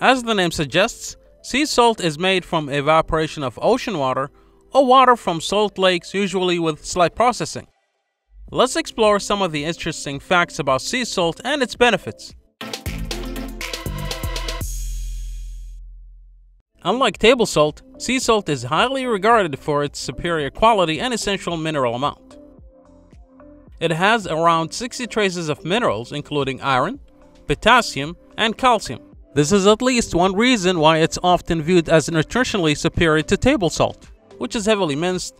As the name suggests, sea salt is made from evaporation of ocean water or water from salt lakes, usually with slight processing. Let's explore some of the interesting facts about sea salt and its benefits. Unlike table salt, sea salt is highly regarded for its superior quality and essential mineral amount. It has around 60 traces of minerals including iron, potassium, and calcium. This is at least one reason why it's often viewed as nutritionally superior to table salt, which is heavily minced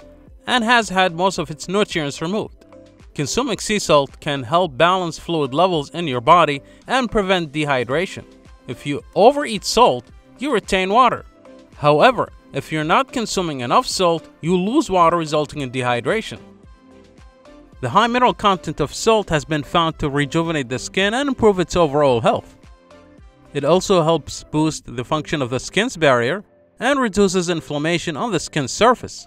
and has had most of its nutrients removed. Consuming sea salt can help balance fluid levels in your body and prevent dehydration. If you overeat salt, you retain water. However, if you're not consuming enough salt, you lose water resulting in dehydration. The high mineral content of salt has been found to rejuvenate the skin and improve its overall health. It also helps boost the function of the skin's barrier and reduces inflammation on the skin's surface.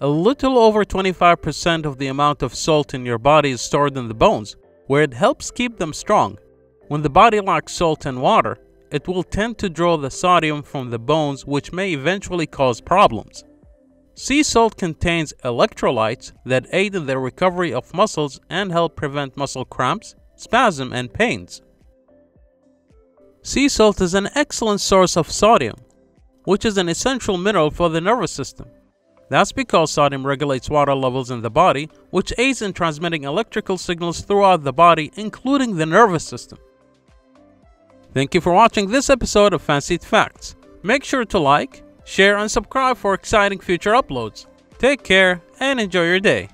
A little over 25% of the amount of salt in your body is stored in the bones, where it helps keep them strong. When the body lacks salt and water, it will tend to draw the sodium from the bones, which may eventually cause problems. Sea salt contains electrolytes that aid in the recovery of muscles and help prevent muscle cramps, spasm, and pains. Sea salt is an excellent source of sodium, which is an essential mineral for the nervous system. That's because sodium regulates water levels in the body, which aids in transmitting electrical signals throughout the body, including the nervous system. Thank you for watching this episode of Fancied Facts. Make sure to like, share, and subscribe for exciting future uploads. Take care and enjoy your day.